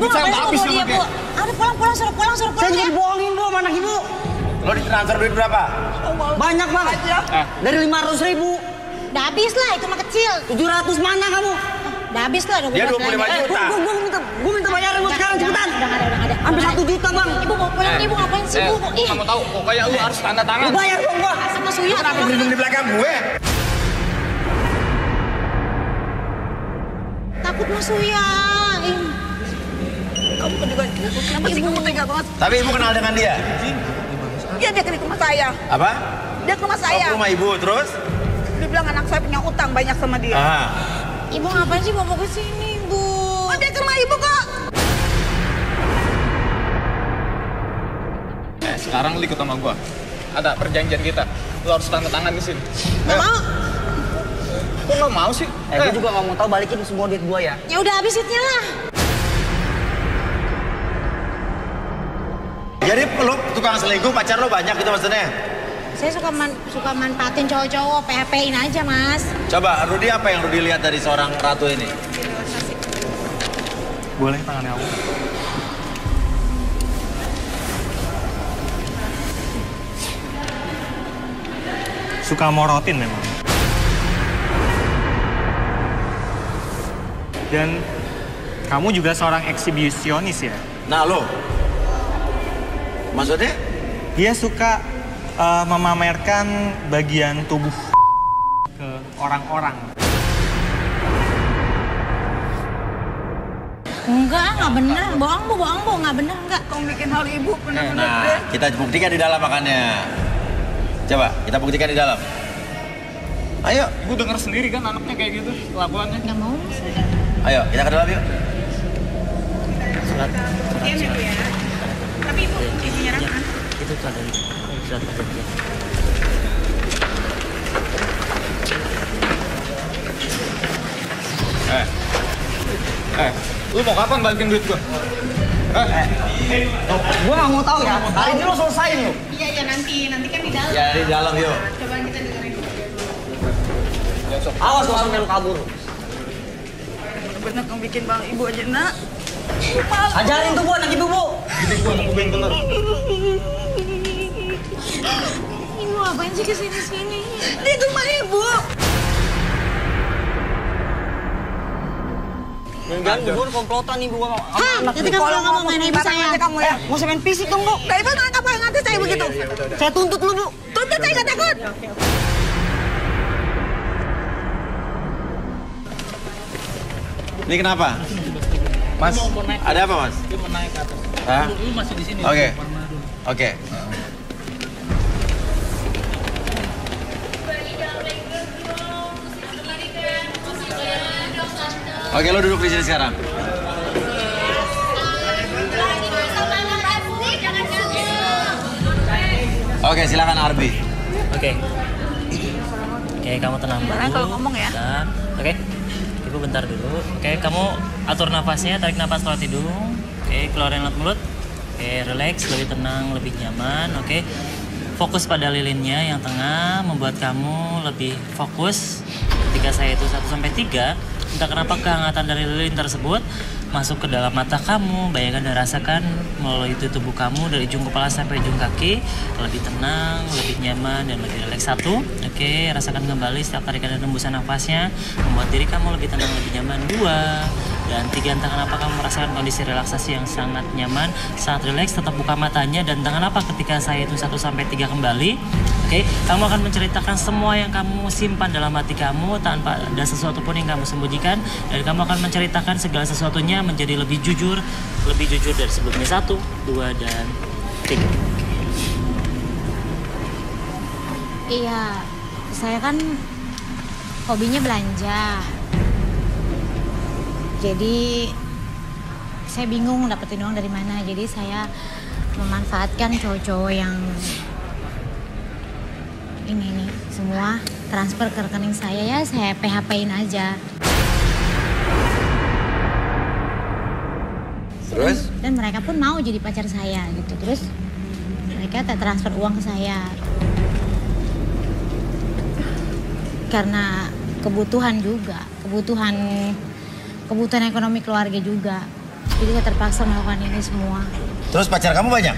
Ibu saya sih habis dia, sama Bu? Aduh, pulang, pulang, suruh pulang, suruh Saya pulang juga ya. dibohongin bu sama anak ibu. Lo ditransfer duit berapa? Banyak bang. Eh. Dari 500 ribu. Udah habis lah, itu mah kecil. 700 mana kamu? Udah habis lah, udah Dia 25 belanja. Eh, juta. gua, gua, gua minta, gua minta bayaran buat Udah, sekarang cepetan. Udah nggak ada, udah nggak ada. Hampir satu nggak juta bang. ada. Ibu mau pulang, ibu ngapain sih, Bu? Eh, Ih, kamu tahu, pokoknya lu harus tanda tangan. Lu bayar dong gua. sama Suya. Kenapa berlindung di belakang gue? Takut Mas Suya. Kan juga kenapa sih kamu tega banget? Tapi ibu kenal dengan dia? Iya dia ke rumah saya. Apa? Dia ke rumah Oh, saya. ke rumah ibu, terus? Dia bilang anak saya punya utang banyak sama dia. Ah. Ibu ngapain sih bawa ke sini, Bu? Oh dia ke rumah ibu kok. Eh, sekarang lu ikut sama gua. Ada perjanjian kita. Lu harus tanda tangan di sini. Nggak mau. Kok nggak mau sih? Eh, gua juga nggak mau tahu balikin semua duit gua ya. Ya udah habis duitnya lah. Jadi lu tukang selingkuh, pacar lu banyak gitu maksudnya? Saya suka man, suka manfaatin cowok-cowok, PHP-in aja, Mas. Coba, Rudi apa yang Rudi lihat dari seorang ratu ini? Boleh tangannya aku? Suka morotin memang. Dan kamu juga seorang eksibisionis ya? Nah, lo? Maksudnya? Dia suka eh, memamerkan bagian tubuh ke orang-orang. Enggak, nggak bener. Bohong, Bu, bohong, Bu. Nggak bener, enggak. Kamu bikin hal ibu benar-benar Nah, deh. kita buktikan di dalam makannya. Coba, kita buktikan di dalam. Ayo, Ibu denger sendiri kan anaknya kayak gitu kelakuannya. Nggak mau, Mas. ayo, kita ke dalam yuk. Tapi ibu. Itu tuh ada surat perjanjian. Eh, eh, lu mau kapan balikin duit gua? Eh, Gua nggak mau tahu ya. Hari ini lo selesain lo. Iya iya nanti nanti kan di dalam. ya di dalam yuk. Coba kita dengerin. Awas lo sampai lo kabur. Benar kamu bikin bang ibu aja nak. Ajarin tuh bu anak ibu bu. Ibu ngapain sih ke sini-sini? Ke rumah ibu. Jangan gue komplotan ibu sama Hah, anak Kalau pulang ngomong ngomong main ibu saya. kamu ya. Mau main fisik dong bu. Dari mana apa yang nanti saya begitu? Saya tuntut lu bu. Tuntut saya nggak takut. Ini kenapa? Mas, ada apa mas? Dia mau naik ke atas. Hah? Lu masih di sini. Oke. Oke. Oke, lo duduk di sini sekarang. Oke, silakan Arbi. Oke. Oke, kamu tenang dulu. Kalau ngomong ya. Oke. Ibu bentar dulu. Oke, kamu atur nafasnya, tarik nafas lewat hidung. Oke, keluarin lewat mulut. Oke, relax, lebih tenang, lebih nyaman. Oke. Fokus pada lilinnya yang tengah membuat kamu lebih fokus. Ketika saya itu 1 sampai 3, entah kenapa kehangatan dari lilin tersebut masuk ke dalam mata kamu, bayangkan dan rasakan melalui itu tubuh kamu dari ujung kepala sampai ujung kaki lebih tenang, lebih nyaman dan lebih rileks satu. Oke, rasakan kembali setiap tarikan dan hembusan nafasnya membuat diri kamu lebih tenang, lebih nyaman. Dua dan tiga kenapa kamu merasakan kondisi relaksasi yang sangat nyaman, sangat rileks. Tetap buka matanya dan entah kenapa ketika saya itu 1 sampai 3 kembali, Oke, kamu akan menceritakan semua yang kamu simpan dalam hati kamu tanpa ada sesuatu pun yang kamu sembunyikan dan kamu akan menceritakan segala sesuatunya menjadi lebih jujur, lebih jujur dari sebelumnya satu, dua dan tiga. Iya, saya kan hobinya belanja. Jadi saya bingung dapetin uang dari mana. Jadi saya memanfaatkan cowok-cowok yang ini nih semua transfer ke rekening saya ya saya PHP-in aja. Terus? Dan mereka pun mau jadi pacar saya gitu. Terus mereka tak transfer uang ke saya. Karena kebutuhan juga, kebutuhan kebutuhan ekonomi keluarga juga. Jadi saya terpaksa melakukan ini semua. Terus pacar kamu banyak?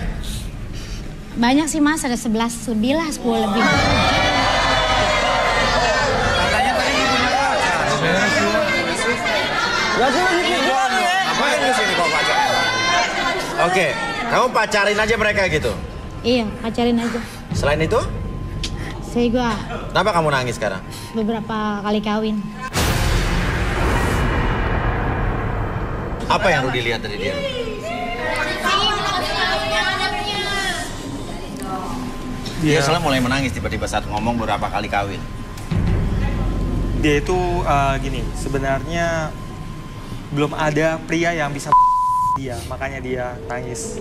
Banyak sih mas, ada 11 lebih lah, 10 lebih. Katanya tadi ibunya pacar. Sih lu doang ya. Ngapain di sini kok pacaran? Oke, kamu pacarin aja mereka gitu. Iya, pacarin aja. Selain itu, Saya juga kenapa kamu nangis sekarang? beberapa kali kawin. Apa yang Rudi lihat dari dia? Dia soalnya mulai menangis tiba-tiba saat ngomong beberapa kali kawin. dia itu eh, gini, sebenarnya belum ada pria yang bisa dia, makanya dia nangis.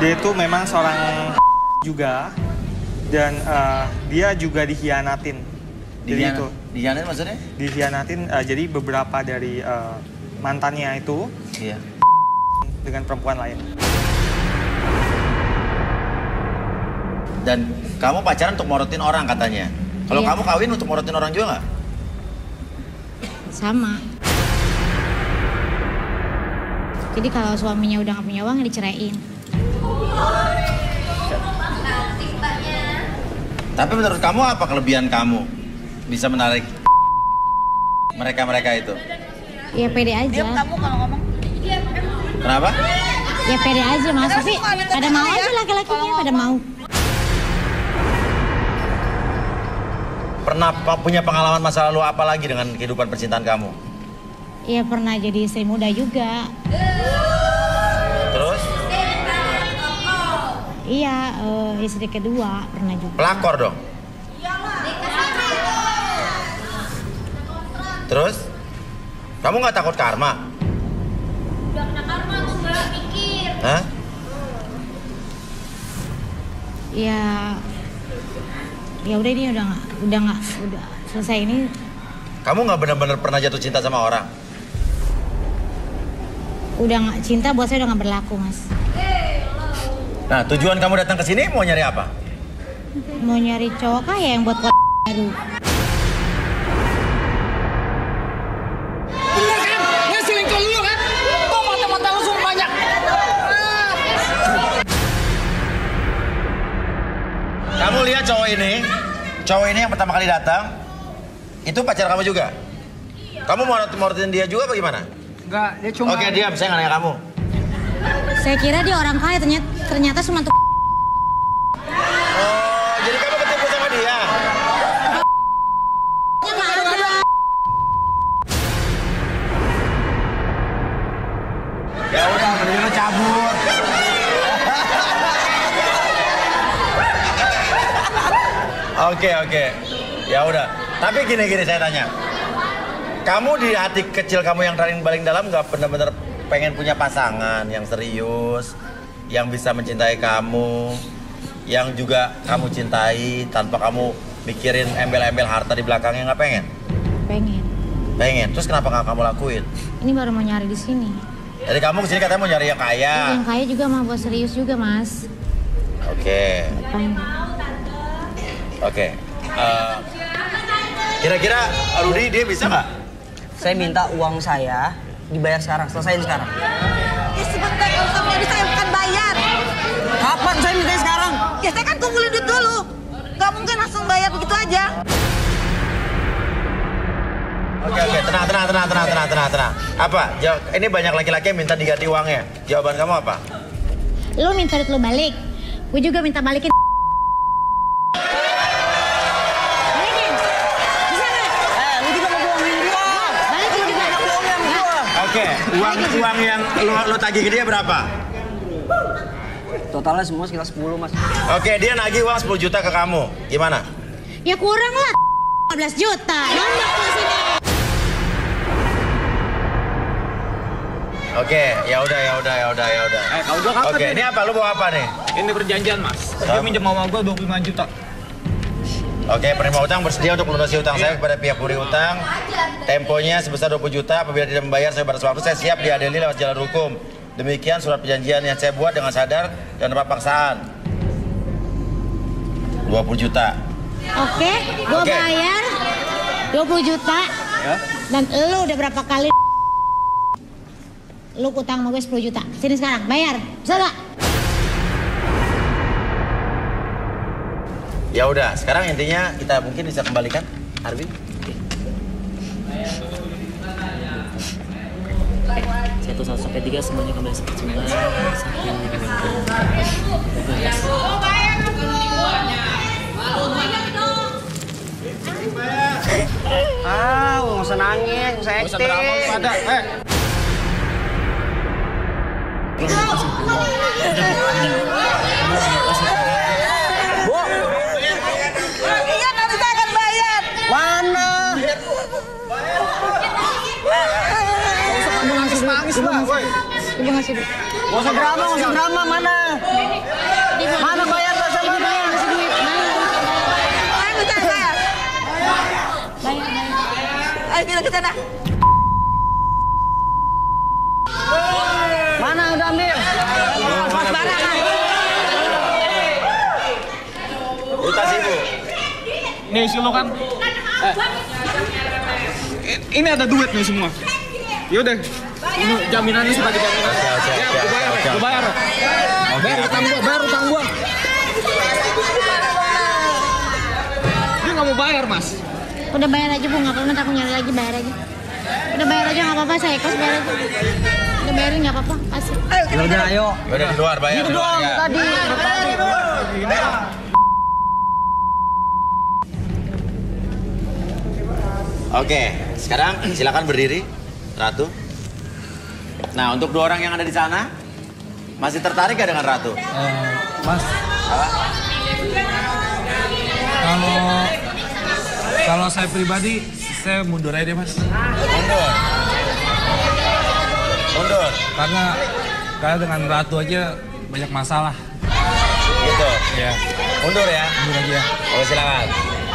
Dia itu memang seorang juga dan eh, dia juga dihianatin. Jadi itu Dihianatin maksudnya? dihianatin eh, jadi beberapa dari eh, mantannya itu Iya. dengan perempuan lain. Dan kamu pacaran untuk morotin orang katanya. Kalau Iya. kamu kawin untuk morotin orang juga nggak? Sama. Jadi kalau suaminya udah nggak punya uang, ya diceraiin. Tapi menurut kamu apa kelebihan kamu bisa menarik mereka-mereka itu? Ya pede aja. Diam kamu kalau ngomong. Kenapa? Ya pede aja mas, tapi pada mau aja laki-lakinya, pada mau. Pernah punya pengalaman masa lalu apa lagi dengan kehidupan percintaan kamu? Ya pernah jadi istri muda juga. Terus Iya, eh, istri kedua pernah juga. pelakor dong. Terus kamu nggak takut karma? Udah kena karma tuh mbak, mikir. Hah? Ya, ya udah ini udah nggak, udah nggak, udah selesai ini. Kamu nggak benar-benar pernah jatuh cinta sama orang? Udah nggak cinta buat saya udah nggak berlaku mas. Nah, tujuan kamu datang ke sini mau nyari apa? Mau nyari cowok kaya yang buat baru. Kamu lihat cowok ini, cowok ini yang pertama kali datang, itu pacar kamu juga? Kamu mau morotin dia juga apa gimana? Enggak, dia cuma Oke diam, saya nggak nanya kamu. Saya kira dia orang kaya ternyata ternyata cuma tuh Oke oke, ya udah. Tapi gini gini saya tanya, kamu di hati kecil kamu yang paling paling dalam nggak benar-benar pengen punya pasangan yang serius, yang bisa mencintai kamu, yang juga kamu cintai tanpa kamu mikirin embel-embel harta di belakangnya nggak pengen? pengen. Pengen. Terus kenapa nggak kamu lakuin? Ini baru mau nyari di sini. Jadi kamu ke sini katanya mau nyari yang kaya. Yang kaya juga mah buat serius juga mas. Oke, Pengen. Oke. Eh, Kira-kira Rudi dia bisa nggak? Saya minta uang saya dibayar sekarang, selesaiin sekarang. Ya sebentar kalau kamu nggak bisa ya bukan bayar. Kapan saya minta sekarang? Ya saya kan kumpulin duit dulu. Gak mungkin langsung bayar begitu aja. Oke oke, tenang tenang tenang tenang tenang tenang tenang. Apa? Jawab. Ini banyak laki-laki yang minta diganti uangnya. Jawaban kamu apa? Lu minta duit lu balik. Gue juga minta. Balikin. Bisa nggak? Eh, lu juga mau bohongin gua. Balikin juga. Nggak. Oke, uang uang yang lo lo tagih ke dia berapa? Totalnya semua sekitar 10, Mas. Oke, dia nagih uang 10 juta ke kamu. Gimana? Ya kurang lah. 15 juta. Nombak lu sini. Oke, ya udah ya udah ya udah ya udah. Eh, kalau gua kapan Oke, nih? ini apa? Lu bawa apa nih? Ini perjanjian mas. Dia minjem sama gue 25 juta. Oke, penerima utang bersedia untuk melunasi utang saya kepada pihak pemberi utang. Temponya sebesar 20 juta. Apabila tidak membayar saya batas waktu, saya siap diadili lewat jalan hukum. Demikian surat perjanjian yang saya buat dengan sadar dan tanpa paksaan. 20 juta. Oke, gue Oke. bayar 20 juta. Ya. Dan lu udah berapa kali lu utang sama gue 10 juta. Sini sekarang, bayar. Bisa gak? Ya udah, sekarang intinya kita mungkin bisa kembalikan, Arbi. Satu satu sampai tiga semuanya kembali seperti semula. Satu. Ah, nggak usah nangis, nggak usah acting. pada, eh. Nangis lah, ngasih woi. duit. Ibu ngasih duit. Gak usah drama, gak usah drama, mana? Mana bayar bahasa Ibu mana? bayar ke sana saya. Bayar, bayar. Ayo kita ke sana. Mana udah ambil? Mas barangan. Itu tas ibu. Nih isi lo kan. Eh. Ini ada duit nih semua. Yaudah. Ini jaminannya sebagai jaminan. Ya, bayar, oke. bayar. Bayar utang gua, bayar utang gua. Dia nggak mau bayar, Mas. Udah bayar aja bu, nggak apa-apa. Aku nyari lagi bayar aja. Udah bayar aja nggak apa-apa. Saya ikhlas bayar aja. Udah bayarin nggak apa-apa. Kasih. Ya udah, ayo. Ya udah di luar bayar. Itu di luar, doang ya. tadi. Oke, sekarang silakan berdiri, Ratu. Nah, untuk dua orang yang ada di sana, masih tertarik gak dengan Ratu? Mas. Kalau kalau saya pribadi, saya mundur aja deh, Mas. Mundur. Mundur, Karena karena dengan Ratu aja banyak masalah. gitu. Ya, Mundur ya. mundur aja. Oke, silakan.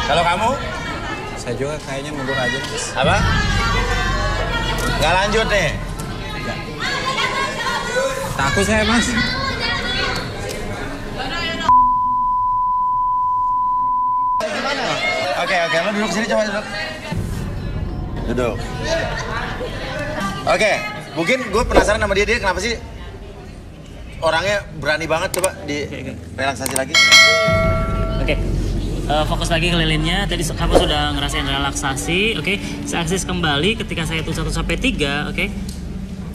Kalau kamu, Saya juga kayaknya mundur aja, Mas. apa? Gak lanjut nih. Takut saya, Mas. Oke, oke, lo duduk sini coba duduk. Duduk. Oke, mungkin gue penasaran sama dia, dia kenapa sih orangnya berani banget coba di relaksasi lagi. Oke. Eh, fokus lagi ke lilinnya. Tadi kamu sudah ngerasain relaksasi, oke? Saya akses kembali ketika saya hitung 1 sampai 3, oke?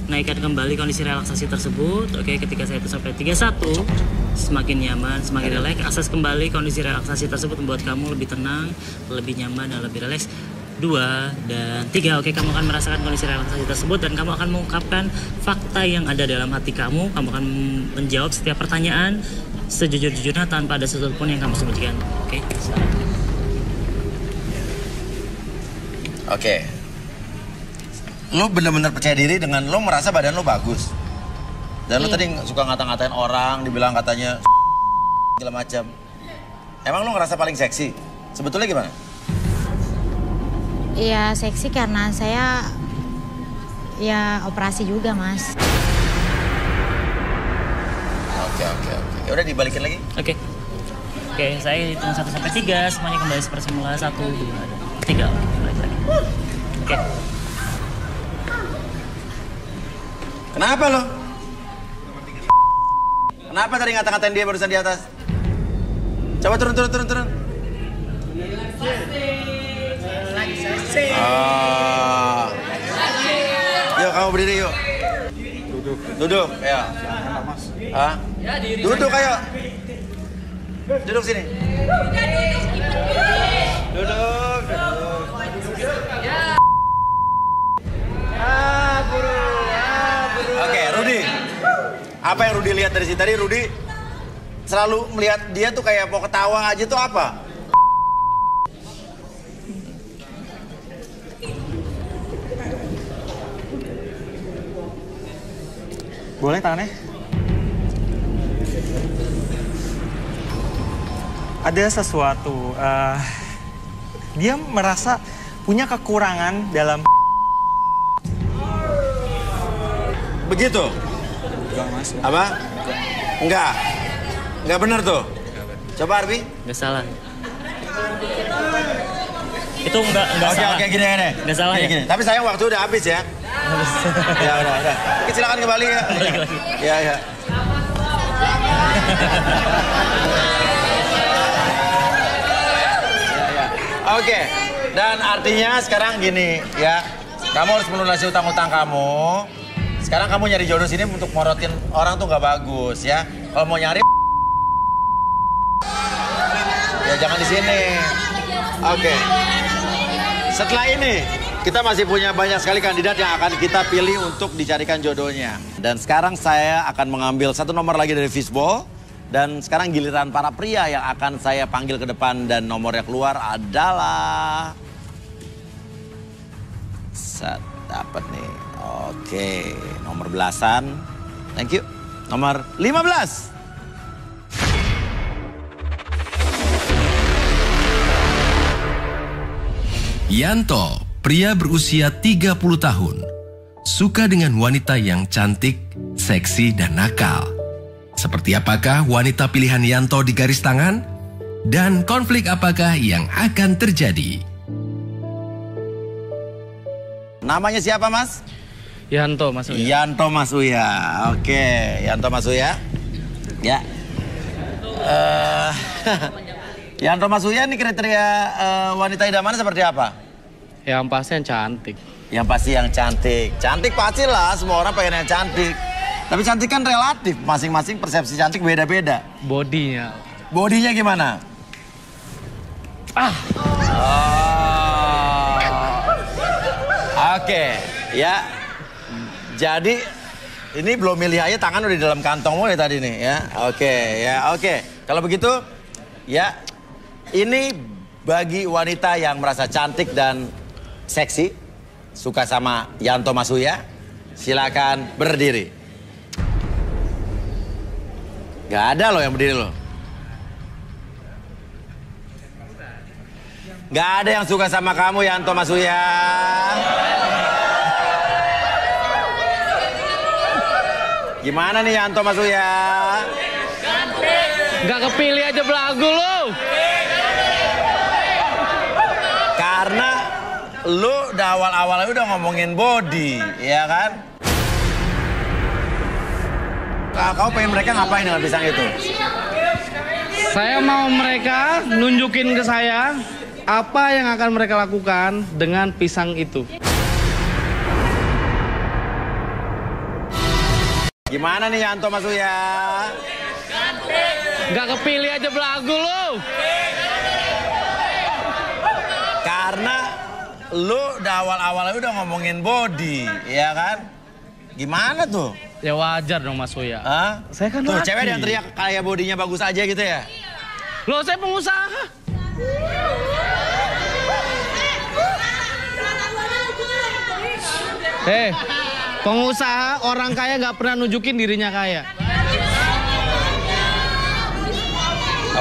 Naikkan kembali kondisi relaksasi tersebut, oke? Ketika saya hitung sampai 3 1, semakin nyaman, semakin rileks. Akses kembali kondisi relaksasi tersebut membuat kamu lebih tenang, lebih nyaman dan lebih rileks. Dua dan tiga, oke kamu akan merasakan kondisi relaksasi tersebut dan kamu akan mengungkapkan fakta yang ada dalam hati kamu. Kamu akan menjawab setiap pertanyaan sejujur-jujurnya tanpa ada sesuatu pun yang kamu sebutkan. Oke. Oke. Lo bener-bener percaya diri dengan lo merasa badan lo bagus. Dan lo Iya. tadi suka ngata-ngatain orang, dibilang katanya segala macam. Emang lo ngerasa paling seksi? Sebetulnya gimana? Iya seksi karena saya ya operasi juga mas. Oke, oke, oke. Ya udah dibalikin lagi. Oke. Oke, saya hitung 1 sampai 3, semuanya kembali seperti semula. 1 2 3. Oke, balik lagi. Oke. Kenapa lo? Kenapa tadi ngata-ngatain dia barusan di atas? Coba turun, turun, turun, turun. Ah. Yuk kamu berdiri yuk. Duduk. Duduk, ya. Ah? Duduk ayo. Duduk sini. Duduk, duduk. Oke, Rudi. Apa yang Rudi lihat dari sini tadi? Rudi selalu melihat dia tuh kayak mau ketawa aja tuh apa? Boleh tangannya? Ada sesuatu. eh, dia merasa punya kekurangan dalam Begitu? Enggak, Mas. Apa? Enggak. Enggak benar tuh. Coba Arbi. Gak salah. Itu nggak nggak Oke salah. oke gini gini. Nggak salah Gini, ya? gini. Tapi sayang waktu udah habis ya. ya udah udah. Oke, silakan kembali ya. Balik lagi. Ya ya. Ya, ya. Oke. Dan artinya sekarang gini ya. Kamu harus melunasi utang-utang kamu. Sekarang kamu nyari jodoh sini untuk morotin orang tuh nggak bagus ya. Kalau mau nyari ya jangan di sini. Oke. Setelah ini, kita masih punya banyak sekali kandidat yang akan kita pilih untuk dicarikan jodohnya. Dan sekarang saya akan mengambil satu nomor lagi dari fishball. Dan sekarang giliran para pria yang akan saya panggil ke depan dan nomornya keluar adalah... Set, dapat nih. Oke, nomor belasan. Thank you. Nomor 15. Yanto, pria berusia 30 tahun, suka dengan wanita yang cantik, seksi, dan nakal. Seperti apakah wanita pilihan Yanto di garis tangan? Dan konflik apakah yang akan terjadi? Namanya siapa, Mas? Yanto Mas Uya. Yanto Mas Uya. Oke, Yanto Mas Uya. Ya. Eh, Yanto Mas Uya ini kriteria eh, wanita idamannya seperti apa? Yang pasti yang cantik. Yang pasti yang cantik. Cantik pasti lah, semua orang pengen yang cantik. Tapi cantik kan relatif, masing-masing persepsi cantik beda-beda. Bodinya. Bodinya gimana? Ah. Oke, ya. Jadi ini belum milih aja tangan udah di dalam kantongmu ya tadi nih ya. Oke, ya oke. Kalau begitu ya ini bagi wanita yang merasa cantik dan seksi, suka sama Yanto Masuya, silakan berdiri. Gak ada loh yang berdiri loh. Gak ada yang suka sama kamu Yanto Masuya. Gimana nih Yanto Masuya? Gak kepilih aja belagu lu. Karena lu udah awal-awalnya udah ngomongin body, ya kan? Ka- Kau pengen mereka ngapain dengan pisang itu? Saya mau mereka nunjukin ke saya apa yang akan mereka lakukan dengan pisang itu. Gimana nih Yanto Masuya? Gak kepilih aja belagu lu. Karena lu udah awal-awalnya udah ngomongin body, ya kan? Gimana tuh? Ya wajar dong Mas Uya. Hah? Saya kan Tuh laki. cewek yang teriak kayak bodinya bagus aja gitu ya? Loh saya pengusaha. Eh, pengusaha orang kaya gak pernah nunjukin dirinya kaya.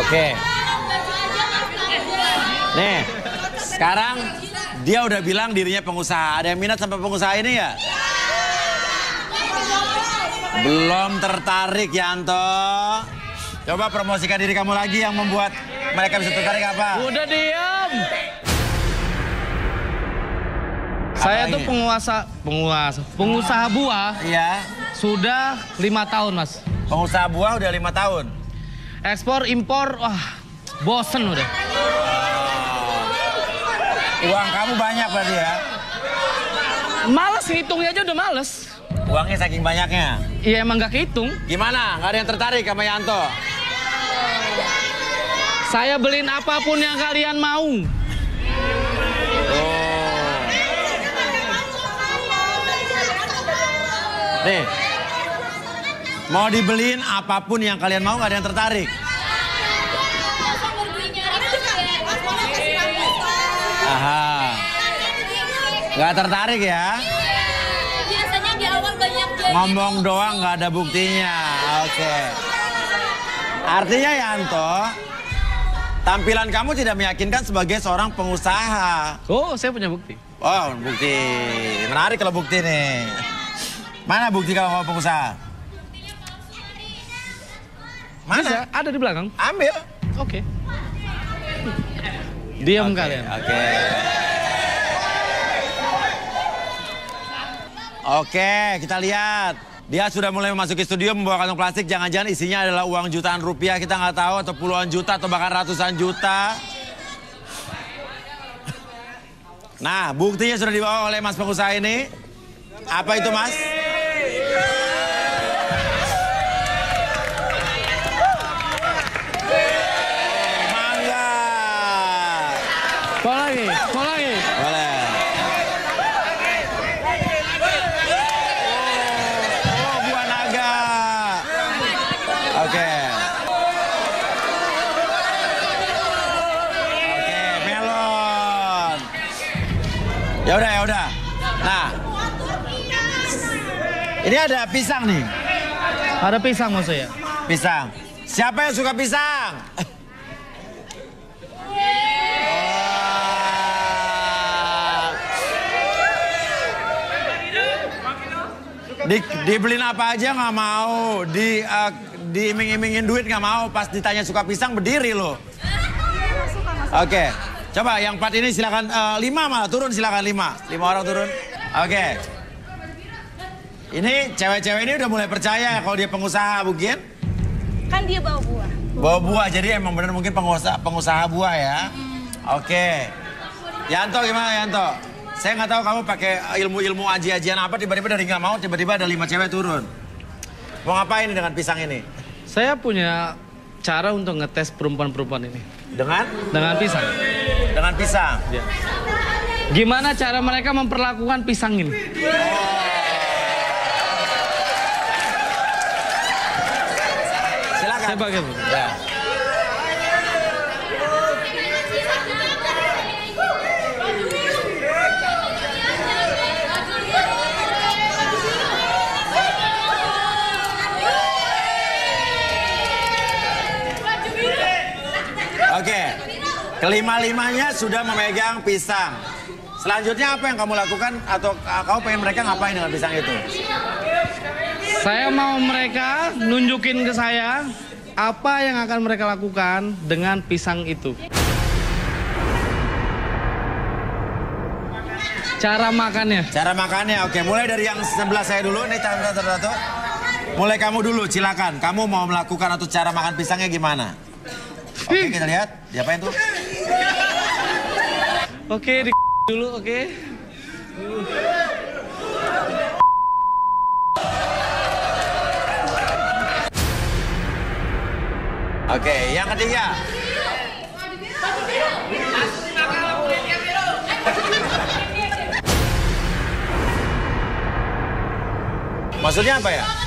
Oke. Nih, sekarang dia udah bilang dirinya pengusaha. Ada yang minat sampai pengusaha ini ya? Belum tertarik, Yanto. Coba promosikan diri kamu lagi yang membuat mereka bisa tertarik apa? Udah diam. Saya tuh penguasa, penguasa, pengusaha buah Iya, sudah lima tahun mas. pengusaha buah udah lima tahun. Ekspor impor, wah bosen udah. Uang kamu banyak berarti ya? Males ngitungnya aja udah males. Uangnya saking banyaknya. Iya emang gak kehitung. Gimana? Gak ada yang tertarik sama Yanto? Saya beliin apa pun yang kalian mau. Nih, mau dibeliin apa pun yang kalian mau gak ada yang tertarik? Aha, gak tertarik ya? Biasanya di awal banyak. Ngomong doang gak ada buktinya. Oke. Artinya Yanto, tampilan kamu tidak meyakinkan sebagai seorang pengusaha. Oh, saya punya bukti. Oh, bukti. Menarik kalau bukti nih. Mana bukti kamu pengusaha? Mana? Bisa, ada di belakang. Ambil. Oke. Diam Oke, kalian. Oke. Oke, kita lihat. Dia sudah mulai memasuki studio membawa kantong plastik. Jangan-jangan isinya adalah uang jutaan rupiah. Kita nggak tahu atau puluhan juta atau bahkan ratusan juta. Nah, buktinya sudah dibawa oleh Mas pengusaha ini. Apa itu, Mas? Ya udah, ya udah. Nah. Ini ada pisang nih. Ada pisang maksudnya. Pisang. Siapa yang suka pisang? Di, dibeliin apa aja nggak mau, di uh, diiming-imingin duit nggak mau, pas ditanya suka pisang berdiri loh. Oke, coba yang empat ini silakan eh, lima malah turun silakan lima, lima orang turun. Oke. Ini cewek-cewek ini udah mulai percaya kalau dia pengusaha mungkin. Kan dia bawa buah. Bawa buah, jadi emang bener mungkin pengusaha, pengusaha buah ya. Oke. Yanto gimana Yanto? Saya nggak tahu kamu pakai ilmu-ilmu aji-ajian apa tiba-tiba dari nggak mau tiba-tiba ada lima cewek turun. Mau ngapain ini dengan pisang ini? Saya punya cara untuk ngetes perempuan-perempuan ini. Dengan Dengan pisang. Dengan pisang. Ya. Gimana cara mereka memperlakukan pisang ini? Silakan. Saya pakai. Ya. Oke. Kelima-limanya sudah memegang pisang. Selanjutnya apa yang kamu lakukan atau uh, kamu pengen mereka ngapain dengan pisang itu? Saya mau mereka nunjukin ke saya apa yang akan mereka lakukan dengan pisang itu. Cara makannya. Cara makannya, oke. Mulai dari yang sebelah saya dulu, nih tante Mulai kamu dulu, silakan. Kamu mau melakukan atau cara makan pisangnya gimana? Oke, kita lihat. Diapain tuh? Oke, di dulu, oke. Oke, yang ketiga. Maksudnya apa ya?